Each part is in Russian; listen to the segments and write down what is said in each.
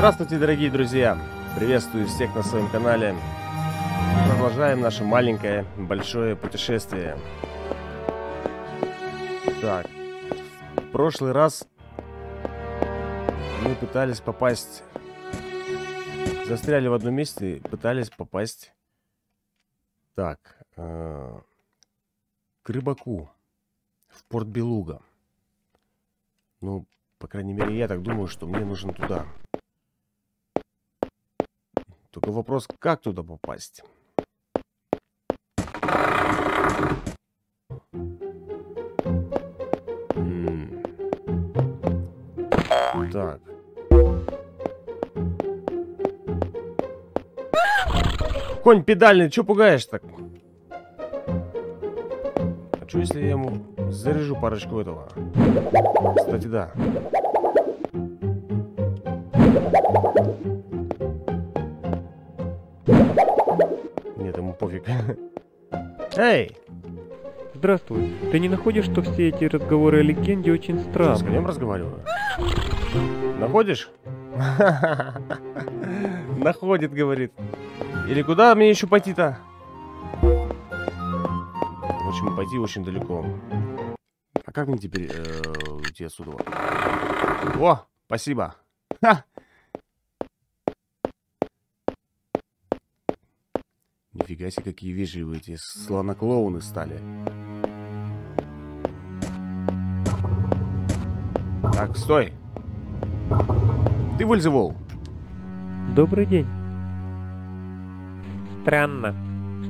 Здравствуйте, дорогие друзья! Приветствую всех на своем канале. Продолжаем наше маленькое, большое путешествие. Так, в прошлый раз мы пытались попасть... Застряли в одном месте и пытались попасть... Так, э, к рыбаку в порт Белуга. Ну, по крайней мере, я так думаю, что мне нужно туда. Только вопрос, как туда попасть? М. Так. Конь педальный, чё пугаешь так? А что если я ему заряжу парочку этого? Кстати, да. Пофиг. Эй! Здравствуй. Ты не находишь, что все эти разговоры о легенде очень Что, с странны? конем разговариваю? Находишь? Находит, говорит. Или куда мне еще пойти-то? В общем, пойти очень далеко. А как мне теперь э, уйти отсюда? О, спасибо. Ха! Нифига себе, какие вежливые эти слоноклоуны стали. Так, стой. Ты Вользевол. Добрый день. Странно,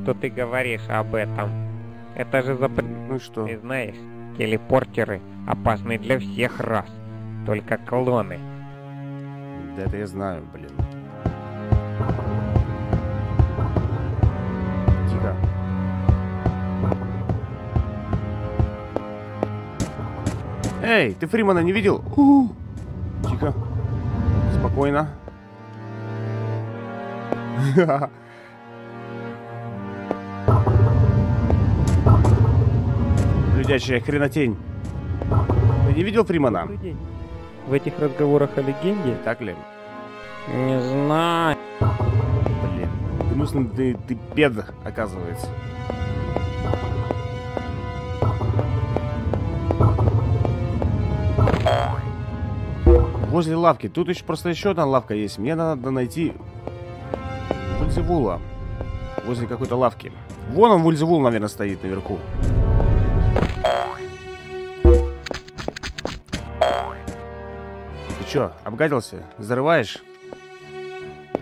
что ты говоришь об этом. Это же запрет. Ну что? Ты знаешь, телепортеры опасны для всех рас. Только клоны. Да это я знаю, блин. Эй, ты Фримана не видел? У. Тихо. Спокойно. Блюдячая хренотень. Ты не видел Фримана? В этих разговорах о легенде Так ли? Не знаю. Блин, гнусный ты, ты пед, оказывается. Возле лавки. Тут еще просто еще одна лавка есть. Мне надо найти Вульзевула. Возле какой-то лавки. Вон он, Вульзевул, наверное, стоит наверху. Ты чё, обгадился? Зарываешь?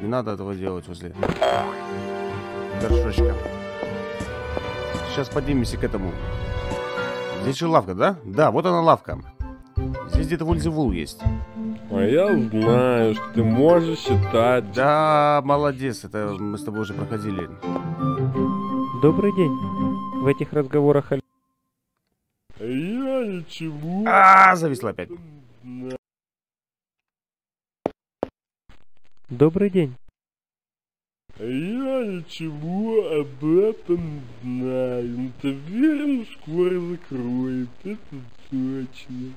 Не надо этого делать возле горшочка. Сейчас поднимемся к этому. Здесь же лавка, да? Да, вот она лавка. Здесь где-то Вульзевул есть. А я знаю, что ты можешь считать. Да, молодец, это мы с тобой уже проходили. Добрый день. В этих разговорах о А я ничего. А, зависла опять. Добрый день. А я ничего об этом не знаю. Но таверну скоро закроют, это точно.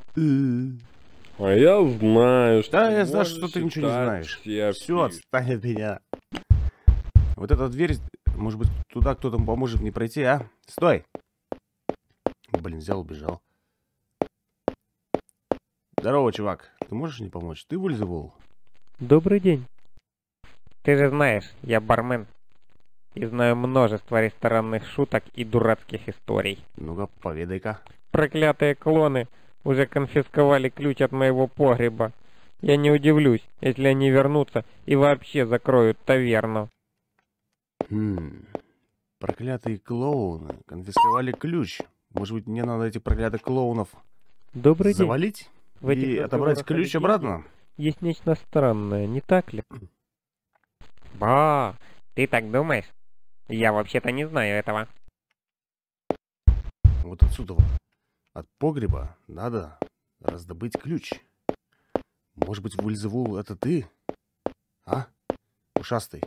А я знаю, что Да, я знаю, что ты ничего не знаешь. все отстань от меня. Вот эта дверь, может быть, туда кто-то поможет мне пройти, а? Стой! Блин, взял, убежал. Здорово, чувак. Ты можешь мне помочь? Ты Вульзевул? Добрый день. Ты же знаешь, я бармен. И знаю множество ресторанных шуток и дурацких историй. Ну-ка, поведай-ка. Проклятые клоны уже конфисковали ключ от моего погреба. Я не удивлюсь, если они вернутся и вообще закроют таверну. Хм. Проклятые клоуны конфисковали ключ. Может быть, мне надо этих проклятых клоунов Добрый день. завалить этих и отобрать ключ обратно? Есть нечто странное, не так ли? Ба, ты так думаешь? Я вообще-то не знаю этого. Вот отсюда. От погреба надо раздобыть ключ. Может быть, Вульзевул это ты? А? Ушастый.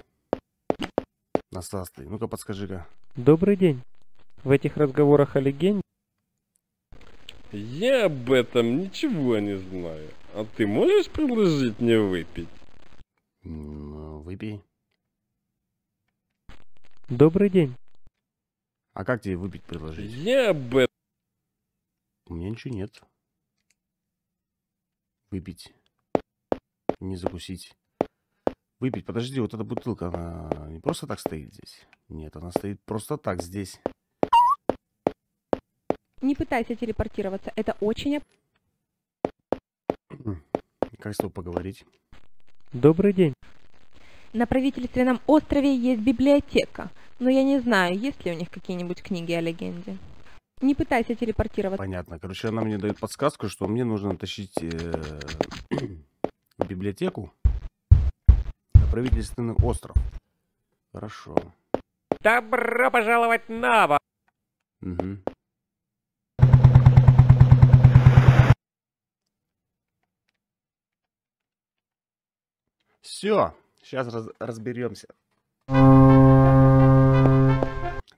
Насастый. Ну-ка, подскажи-ка. Добрый день. В этих разговорах о легенде Я об этом ничего не знаю. А ты можешь предложить мне выпить? М, Выпей. Добрый день. А как тебе выпить предложить? Я об У меня ничего нет. Выпить. Не закусить. Выпить. Подожди, вот эта бутылка, она не просто так стоит здесь. Нет, она стоит просто так здесь. Не пытайся телепортироваться, это очень Как с тобой поговорить? Добрый день. На правительственном острове есть библиотека, но я не знаю, есть ли у них какие-нибудь книги о легенде. Не пытайся телепортироваться. Понятно. Короче, она мне дает подсказку, что мне нужно тащить э, в библиотеку на правительственный остров. Хорошо. Добро пожаловать на бал! Мгм. Все, сейчас разберемся.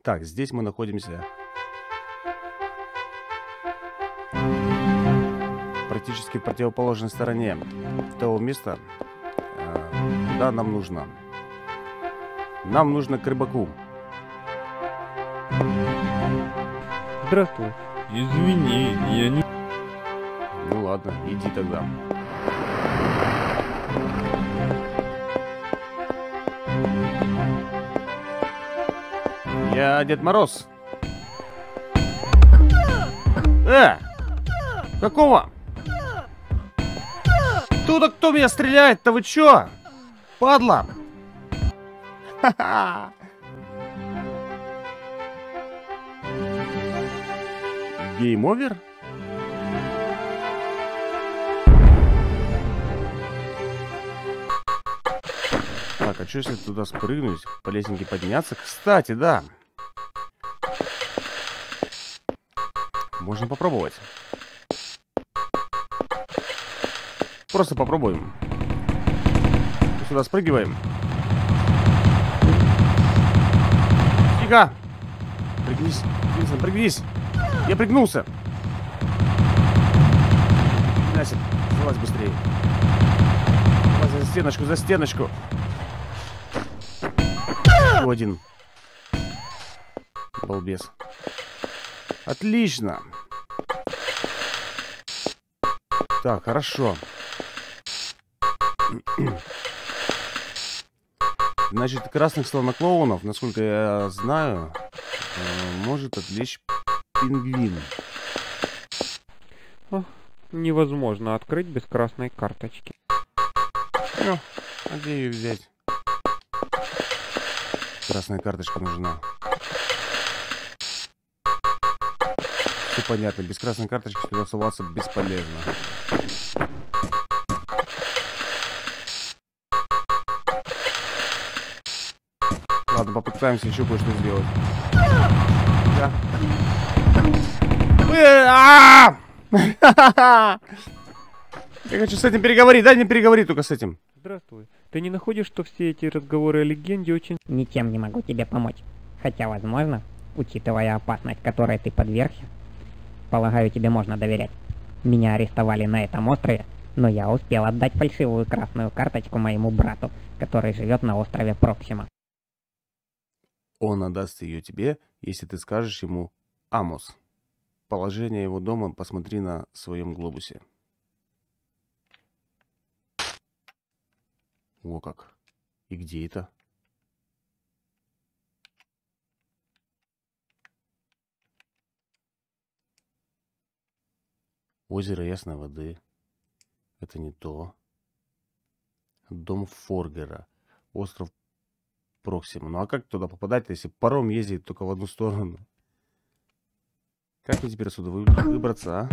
Так, здесь мы находимся практически в противоположной стороне того места, э, куда нам нужно. Нам нужно к рыбаку. Здравствуй. Извини, я не... Ну ладно, иди тогда. Я Дед Мороз. Э! Какого? Туда кто меня стреляет-то? Вы чё? Падла! Ха-ха! Game over? Так, а что если туда спрыгнуть, по лесенке подняться? Кстати, да. Можно попробовать. Просто попробуем. Сюда спрыгиваем. Тихо! Пригнись, Винсент, пригнись! Я пригнулся! Настя, залазь быстрее. Залазь за стеночку, за стеночку. Еще один. Балбес. Отлично. Так, хорошо. Значит, красных слоноклоунов, насколько я знаю, э, может отвлечь пингвин. Невозможно открыть без красной карточки. Ну, а где ее взять? Красная карточка нужна. Все понятно, без красной карточки сюда соваться бесполезно. Ладно, попытаемся еще кое-что сделать. Да. Я хочу с этим переговорить, дай мне переговорить только с этим. Здравствуй. Ты не находишь, что все эти разговоры о легенде очень... Ничем не могу тебе помочь. Хотя, возможно, учитывая опасность, которой ты подвергся, полагаю, тебе можно доверять. Меня арестовали на этом острове, но я успел отдать фальшивую красную карточку моему брату, который живет на острове Проксима. Он отдаст ее тебе, если ты скажешь ему «Амос». Положение его дома посмотри на своем глобусе. О как. И где это? Озеро ясной воды. Это не то. Дом Форгера. Остров Проксима. Ну а как туда попадать, если паром ездит только в одну сторону? Как мне теперь отсюда вы- выбраться, а?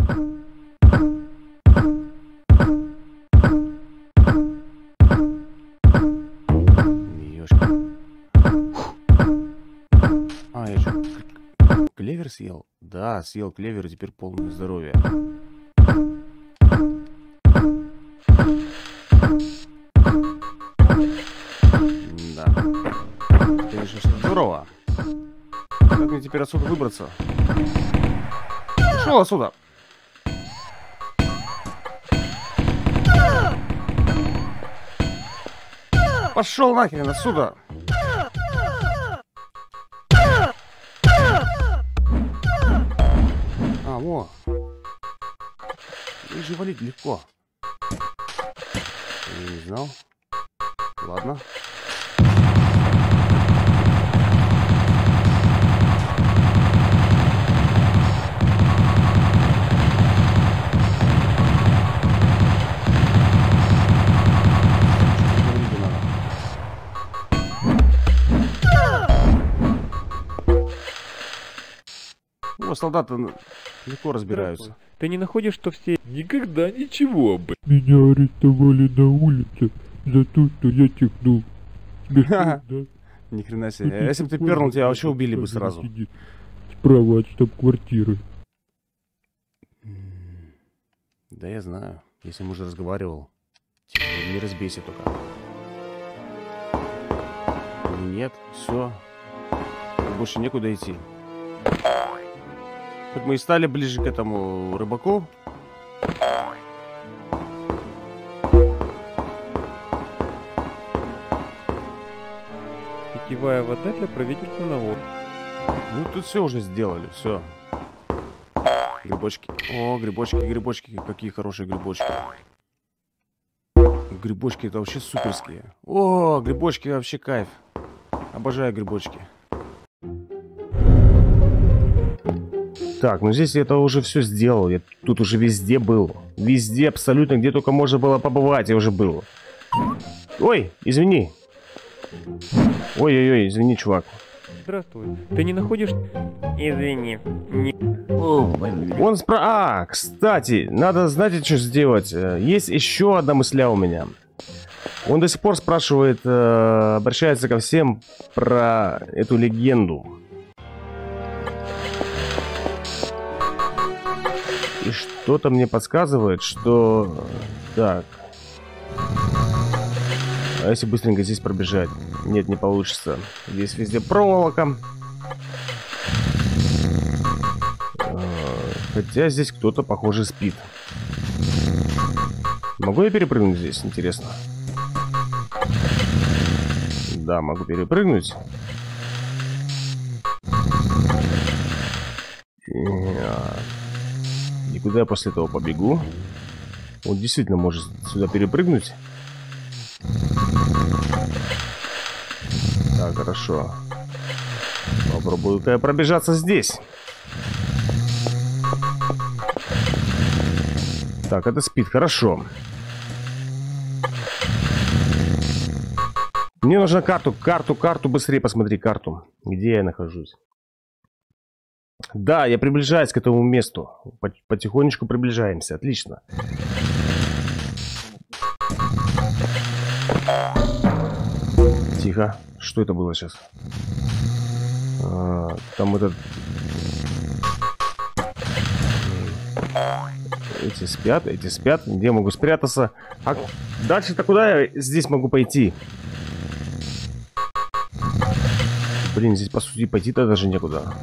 А, я что, клевер съел? Да, съел клевер, и теперь полное здоровье. Теперь отсюда выбраться? Ушел отсюда. пошел нахрен отсюда! А, во. Их же валить легко. Я не знал. Ладно. О, солдаты н- легко разбираются. Ты не находишь, что все Никогда ничего бы. Меня арестовали на улице за то, что я чихнул. Ни хрена себе. Если бы ты пернул, тебя вообще убили бы сразу. Справа от штаб-квартиры. Да я знаю. Если муж разговаривал. Типа, не разбейся только. Нет, все. Больше некуда идти. Хоть мы и стали ближе к этому рыбаку. Питьевая вода для правительственного. Ну тут все уже сделали, все. Грибочки. О, грибочки, грибочки, какие хорошие грибочки. Грибочки это вообще суперские. О, грибочки вообще кайф. Обожаю грибочки. Так, ну здесь я это уже все сделал. Я тут уже везде был. Везде абсолютно, где только можно было побывать, я уже был. Ой, извини. Ой-ой-ой, извини, чувак. Здравствуй. Ты не находишь... Извини, не... Он спро... А, кстати, надо, знаете, что сделать? Э, Есть еще одна мысля у меня. Он до сих пор спрашивает, э, обращается ко всем про эту легенду. И что-то мне подсказывает, что... Так. А если быстренько здесь пробежать? Нет, не получится. Здесь везде проволока. А, Хотя здесь кто-то, похоже, спит. Могу я перепрыгнуть здесь, интересно? Да, могу перепрыгнуть. Я- И куда я после этого побегу? Он действительно может сюда перепрыгнуть. Так, хорошо. Попробую-ка я пробежаться здесь. Так, это спит, хорошо. Мне нужна карту, карту, карту, быстрее посмотри карту. Где я нахожусь? Да, я приближаюсь к этому месту. По- Потихонечку приближаемся, отлично. Тихо. Что это было сейчас? А, там этот... Эти спят, эти спят. Где я могу спрятаться? А дальше-то куда я здесь могу пойти? Блин, здесь по сути пойти-то даже некуда.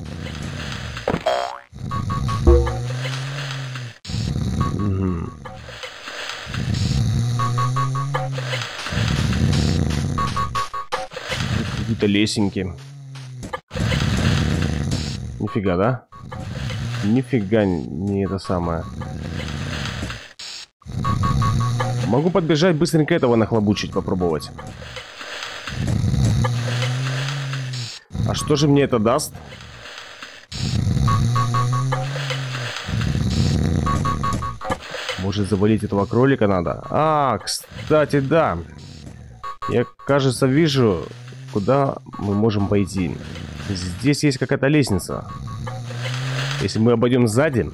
Какие-то лесенки. Нифига, да? Нифига не это самое. Могу подбежать быстренько этого нахлобучить, попробовать. А что же мне это даст? Может завалить этого кролика надо? А, кстати, да. Я, кажется, вижу, куда мы можем пойти. Здесь есть какая-то лестница. Если мы обойдем сзади...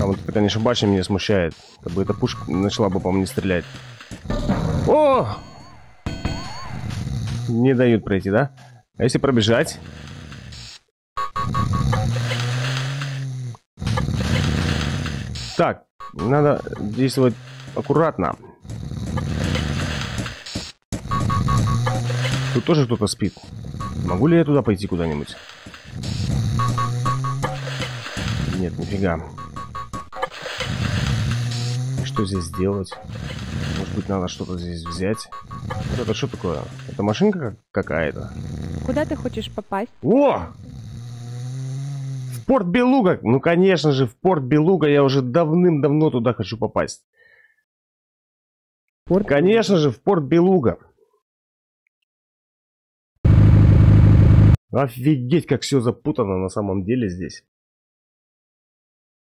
А вот это, конечно, башня меня смущает. Как бы эта пушка начала бы по мне стрелять. О! Не дают пройти, да? А если пробежать? Так, надо действовать аккуратно. Тут тоже кто-то спит. Могу ли я туда пойти куда-нибудь? Нет, нифига. Что здесь делать? Может быть, надо что-то здесь взять? Вот это что такое? Это машинка как- какая-то? Куда ты хочешь попасть? О! В порт Белуга! Ну, конечно же, в порт Белуга я уже давным-давно туда хочу попасть. Порт Конечно же, в порт Белуга. Офигеть, как все запутано на самом деле здесь.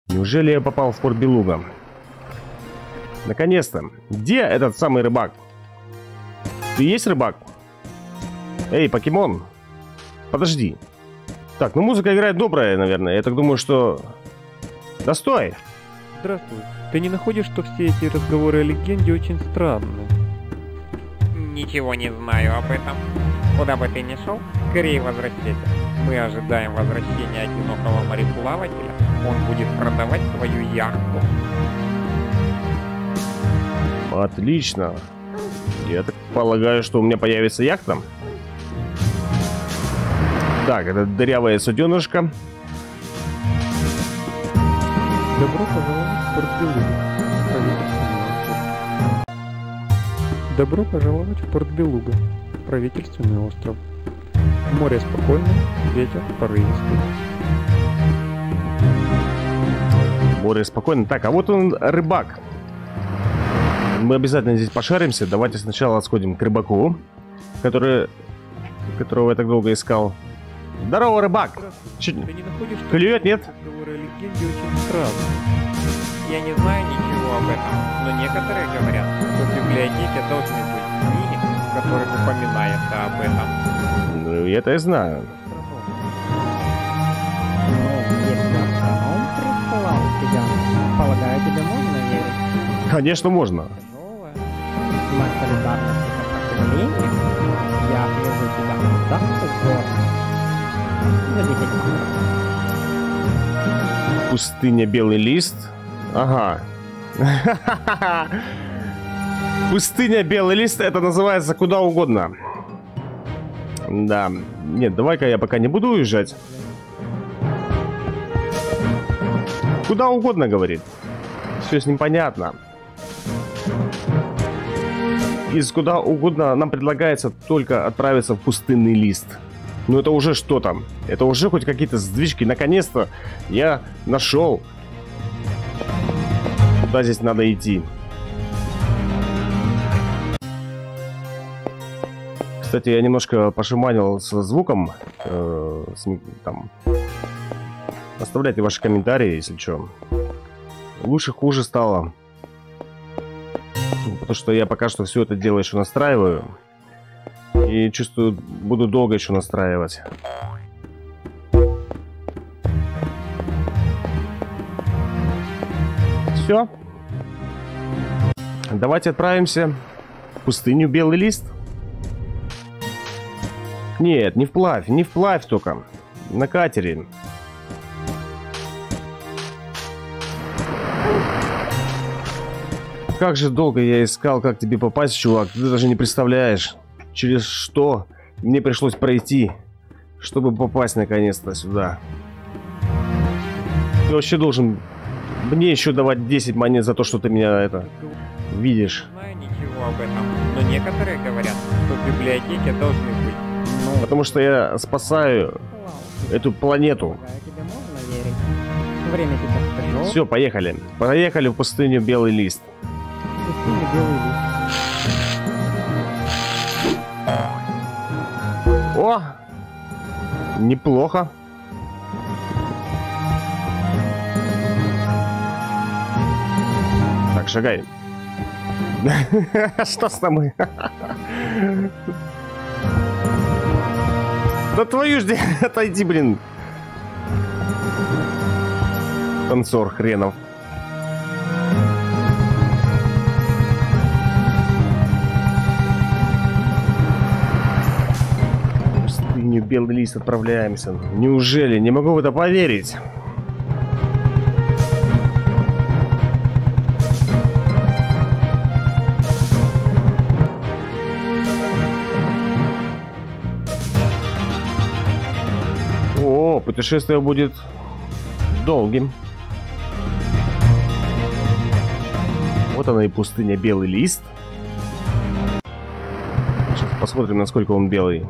Неужели я попал в порт Белуга? Наконец-то. Где этот самый рыбак? Ты есть рыбак? Эй, покемон. Подожди. Так, ну музыка играет добрая, наверное. Я так думаю, что... Да стой! Здравствуй. Ты не находишь, что все эти разговоры о легенде очень странны? Ничего не знаю об этом. Куда бы ты ни шел, скорее возвращайся. Мы ожидаем возвращения одинокого мореплавателя. Он будет продавать свою яхту. Отлично. Я так полагаю, что у меня появится яхта. Так, это дырявое суденышко. Добро пожаловать в порт Белуга. Добро пожаловать в порт Белуга. Правительственный остров. Море спокойное, ветер порывистый. Море спокойно. Так, а вот он, рыбак. Мы обязательно здесь пошаримся. Давайте сначала сходим к рыбаку, который, которого я так долго искал. Здорово, рыбак! Чё- Ты не находишь, Клюет, нет? Я не знаю ничего об этом, но некоторые говорят, что в библиотеке должны быть в которых упоминается об этом. Ну, я это и знаю. Полагаю, тебе можно верить. Конечно, можно. Знак солидарности сопротивления. Я отвезу тебя куда угодно. За 10 марок. Пустыня Белый Лист. Ага. Пустыня Белый Лист, это называется куда угодно. Да. Нет, давай-ка я пока не буду уезжать. Куда угодно, говорит. Все с ним понятно. Из куда угодно нам предлагается только отправиться в пустынный лист. Ну это уже что там? Это уже хоть какие-то сдвижки. Наконец-то я нашел. Куда здесь надо идти? Кстати, я немножко пошиманил со звуком. э, с там. Оставляйте ваши комментарии, если что. Лучше, хуже стало. Потому что я пока что все это дело еще настраиваю. И чувствую, буду долго еще настраивать. Все. Давайте отправимся в пустыню Белый Лист. Нет, не вплавь, не вплавь только. На катере. Как же долго я искал, как тебе попасть, чувак. Ты даже не представляешь, через что мне пришлось пройти, чтобы попасть наконец-то сюда. Ты вообще должен мне еще давать 10 монет за то, что ты меня это видишь. Не знаю ничего об этом, но некоторые говорят, что в библиотеке должны Потому что я спасаю эту планету. Время. Все, поехали. Поехали в пустыню Белый Лист. Пустыня белый лист. О! Неплохо. Так, шагай. Что с тобой? Да твою ж отойди, блин. Танцор хренов. Пустыню Белый Лист отправляемся. Неужели? Не могу в это поверить. Путешествие будет долгим. Вот она и пустыня Белый Лист. Сейчас посмотрим, насколько он белый.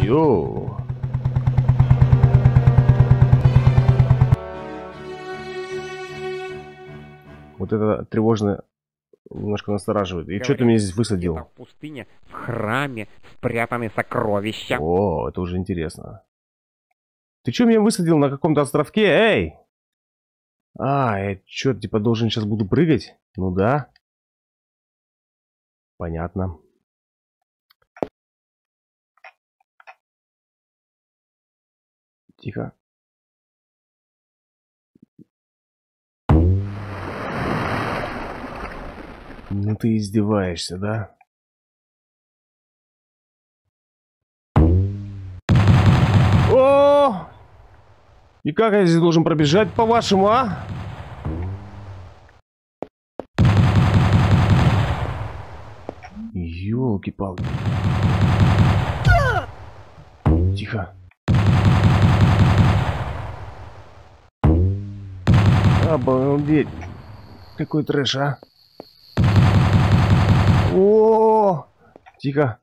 Йоу. Вот это тревожно немножко настораживает. И что ты меня здесь высадил? В пустыне, в храме, спрятаны сокровища. О, это уже интересно. Ты что меня высадил на каком-то островке? Эй! А, я что, типа должен сейчас буду прыгать? Ну да. Понятно. Тихо. Ну ты издеваешься, да? И как я здесь должен пробежать, по-вашему, а? Ёлки-палки. Тихо. Обалдеть. Какой трэш, а? О, Тихо.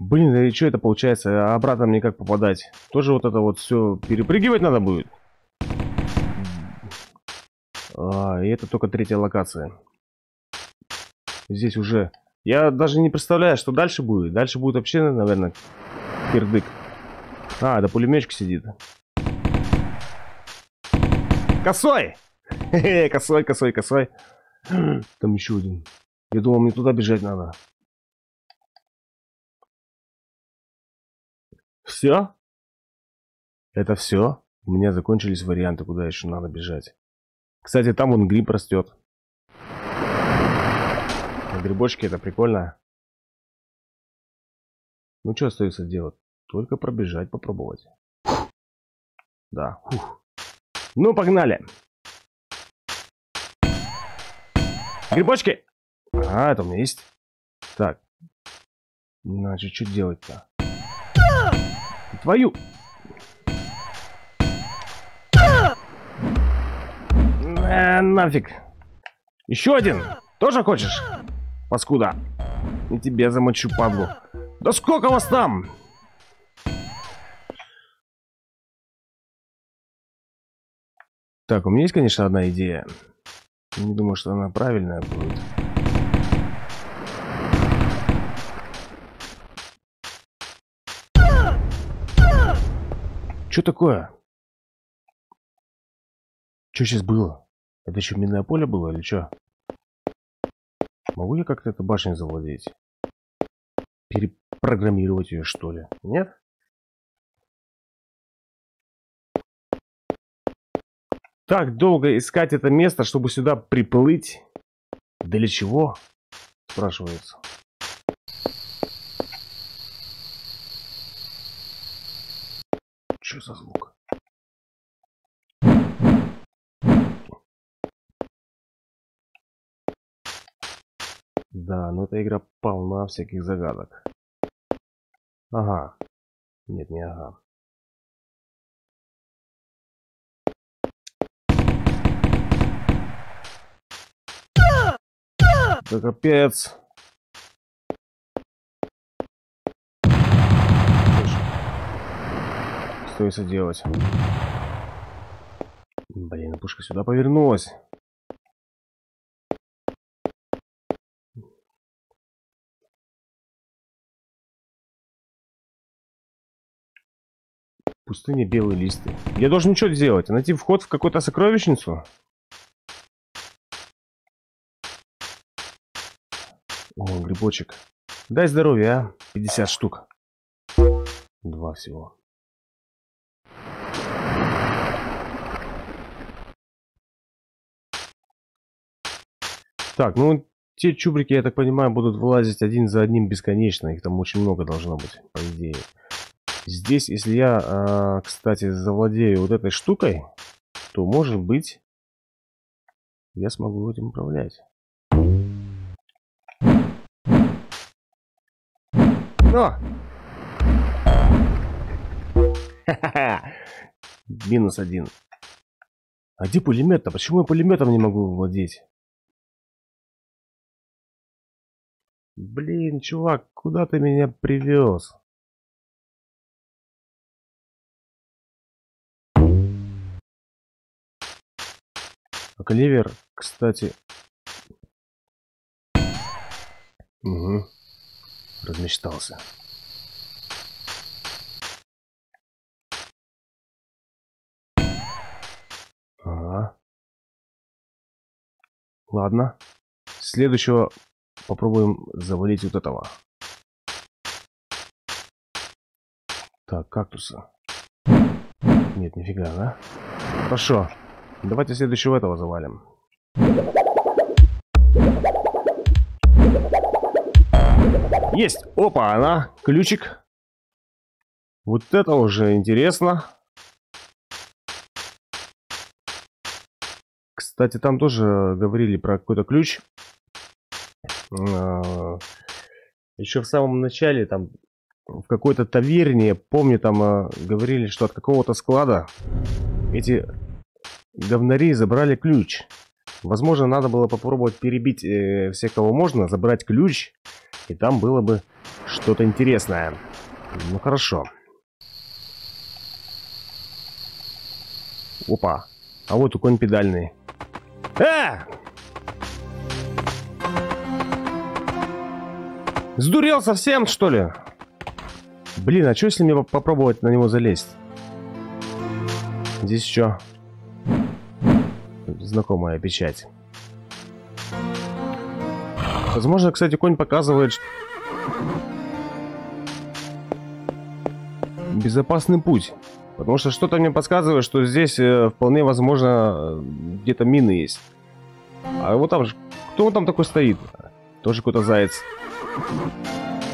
Блин, и что это получается? Обратно мне как попадать? Тоже вот это вот все перепрыгивать надо будет? А, и это только третья локация. Здесь уже... Я даже не представляю, что дальше будет. Дальше будет вообще, наверное, кирдык. А, да пулеметчик сидит. Косой! Косой, косой, косой. Там еще один. Я думал, мне туда бежать надо. Все? Это все? У меня закончились варианты, куда еще надо бежать. Кстати, там вон гриб растет. На грибочке это прикольно. Ну что остается делать? Только пробежать, попробовать. Да. Фух. Ну, погнали. Грибочки! А, это у меня есть. Так. Значит, что делать-то? Твою! А, нафиг. Еще один. Тоже хочешь? Паскуда. И тебе замочу, падлу. Да сколько вас там? Так, у меня есть, конечно, одна идея. Не думаю, что она правильная будет. Что такое? Что сейчас было? Это еще минное поле было или что? Могу я как-то эту башню завладеть? Перепрограммировать ее, что ли? Нет? Так долго искать это место, чтобы сюда приплыть? Для чего? Спрашивается. Что за звук? Да, но эта игра полна всяких загадок. Ага. Нет, не ага. Да капец. Если делать? Блин, пушка сюда повернулась. Пустыня белые листы. Я должен что делать? Найти вход в какую-то сокровищницу? О, грибочек. Дай здоровья, а. 50 штук. Два всего. Так, ну те чубрики, я так понимаю, будут вылазить один за одним бесконечно. Их там очень много должно быть, по идее. Здесь, если я, э, кстати, завладею вот этой штукой, то, может быть, я смогу этим управлять. Но! Минус один. А где пулемет-то? Почему я пулеметом не могу владеть? Блин, чувак, куда ты меня привез? А клевер, кстати... Угу. Размечтался. Ага. Ладно. Следующего попробуем завалить вот этого. Так, кактуса. Нет, нифига, да? Хорошо. Давайте следующего этого завалим. Есть! Опа, она! Ключик. Вот это уже интересно. Кстати, там тоже говорили про какой-то ключ. А, Еще в самом начале, там, в какой-то таверне, помню, там а, говорили, что от какого-то склада эти говнари забрали ключ. Возможно, надо было попробовать перебить э, всех, кого можно, забрать ключ, и там было бы что-то интересное. Ну, хорошо. Опа. А вот у конь педальный. Э! Сдурел совсем, что ли? Блин, а что если мне поп- попробовать на него залезть? Здесь что? Знакомая печать. Возможно, кстати, конь показывает ш- безопасный путь. Потому что что-то мне подсказывает, что здесь э, вполне возможно э, где-то мины есть. А вот там же... Кто там такой стоит? Тоже какой-то заяц.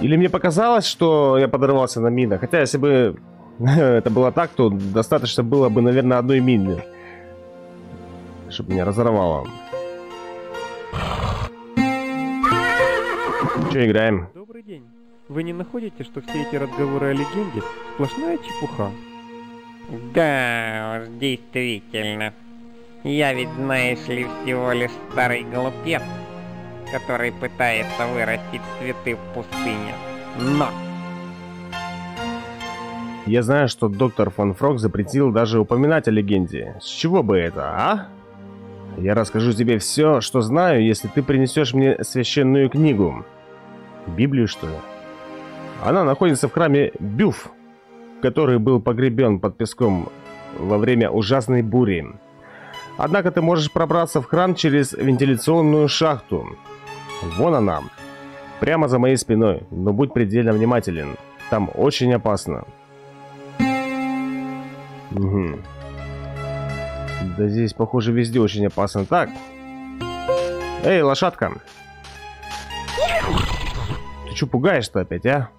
Или мне показалось, что я подорвался на минах. Хотя, если бы это было так, то достаточно было бы, наверное, одной мины. Чтобы меня разорвало. Че, играем? Добрый день. Вы не находите, что все эти разговоры о легенде сплошная чепуха? Да уж, действительно. Я ведь, знаешь ли, всего лишь старый глупец, который пытается вырастить цветы в пустыне. Но Я знаю, что доктор Фон Фрог запретил даже упоминать о легенде. С чего бы это, а? Я расскажу тебе все, что знаю, если ты принесешь мне священную книгу. Библию, что ли? Она находится в храме Бюф, который был погребен под песком во время ужасной бури. Однако ты можешь пробраться в храм через вентиляционную шахту. Вон она. Прямо за моей спиной, но будь предельно внимателен. Там очень опасно. Угу. Да здесь, похоже, везде очень опасно. Так. Эй, лошадка. Ты что пугаешь-то опять, а?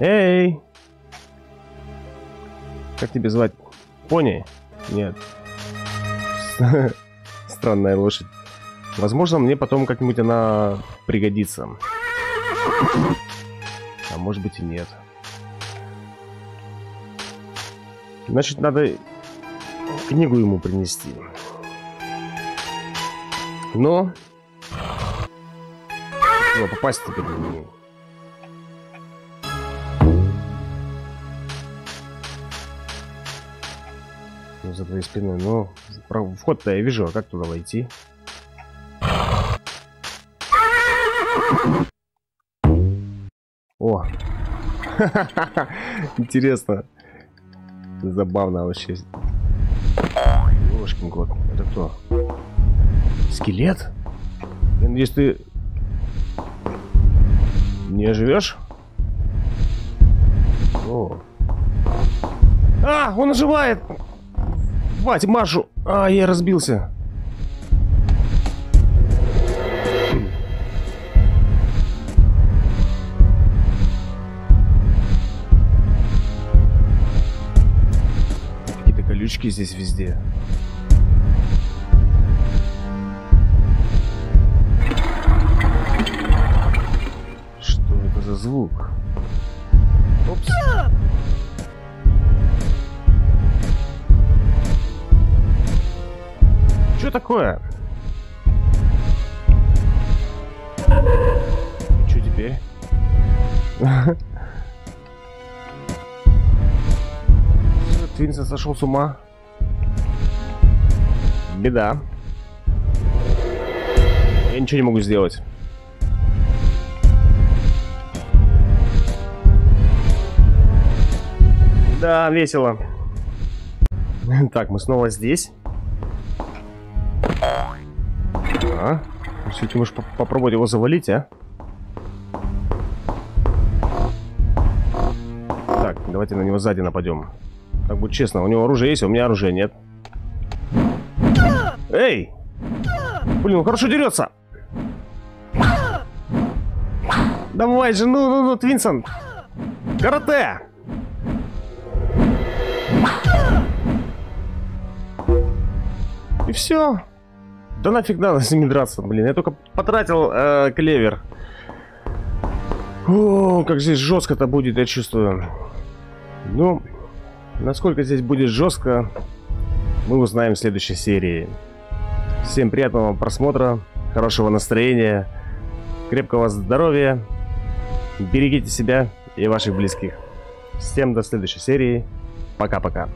Эй! Как тебя звать? Пони? Нет. Странная лошадь. Возможно, мне потом как-нибудь она пригодится. А может быть и нет. Значит, надо книгу ему принести. Но... О, попасть Ну, за твоей спиной. Про- вход-то я вижу, а как туда войти? О! Интересно. Забавно вообще. Ложкин кот. Это кто? Скелет? Я надеюсь, ты не оживешь? О. А, он оживает! Мать, Машу! А, я разбился. Какие-то колючки здесь везде. Что это за звук? Упс. Что такое? Что теперь? Твинсон сошел с ума. Беда. Я ничего не могу сделать. Да, весело. Так, мы снова здесь. А? Все-таки можешь по- попробовать его завалить, а? Так, давайте на него сзади нападем. Так будет честно, у него оружие есть, а у меня оружия нет. Эй! Блин, он хорошо дерется! Давай же, ну, ну, ну, Твинсон! Карате! И все. Да нафиг надо с ними драться, блин. Я только потратил э, клевер. О, как здесь жестко-то будет, я чувствую. Ну, насколько здесь будет жестко, мы узнаем в следующей серии. Всем приятного просмотра, хорошего настроения, крепкого здоровья. Берегите себя и ваших близких. Всем до следующей серии. Пока-пока.